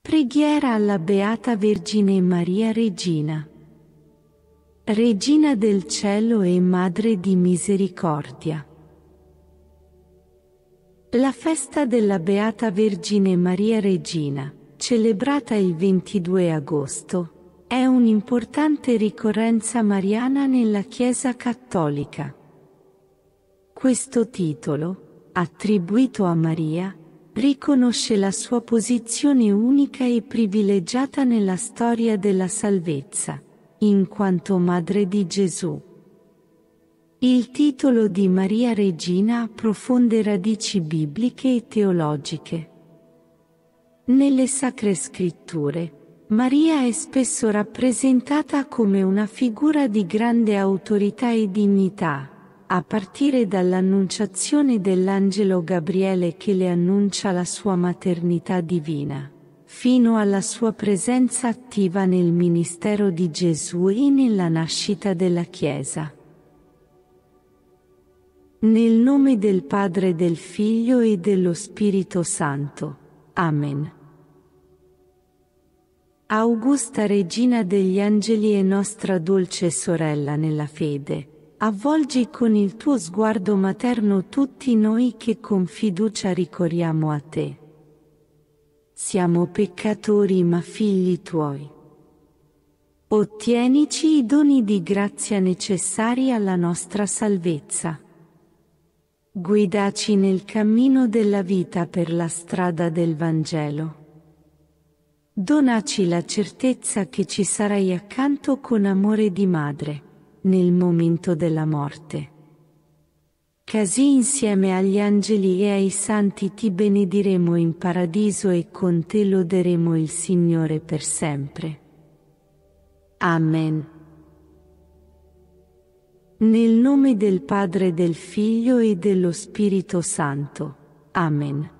Preghiera alla Beata Vergine Maria Regina. Regina del cielo e Madre di misericordia. La festa della Beata Vergine Maria Regina, celebrata il 22 agosto, è un'importante ricorrenza mariana nella Chiesa cattolica. Questo titolo, attribuito a Maria, riconosce la sua posizione unica e privilegiata nella storia della salvezza, in quanto Madre di Gesù. Il titolo di Maria Regina ha profonde radici bibliche e teologiche. Nelle Sacre Scritture, Maria è spesso rappresentata come una figura di grande autorità e dignità, a partire dall'annunciazione dell'angelo Gabriele che le annuncia la sua maternità divina, fino alla sua presenza attiva nel ministero di Gesù e nella nascita della Chiesa. Nel nome del Padre del Figlio e dello Spirito Santo. Amen. Augusta Regina degli Angeli e nostra dolce sorella nella fede, Avvolgi con il tuo sguardo materno tutti noi che con fiducia ricorriamo a te. Siamo peccatori ma figli tuoi. Ottienici i doni di grazia necessari alla nostra salvezza. Guidaci nel cammino della vita per la strada del Vangelo. Donaci la certezza che ci sarai accanto con amore di madre nel momento della morte. Così insieme agli angeli e ai santi ti benediremo in paradiso e con te loderemo il Signore per sempre. Amen. Nel nome del Padre del Figlio e dello Spirito Santo. Amen.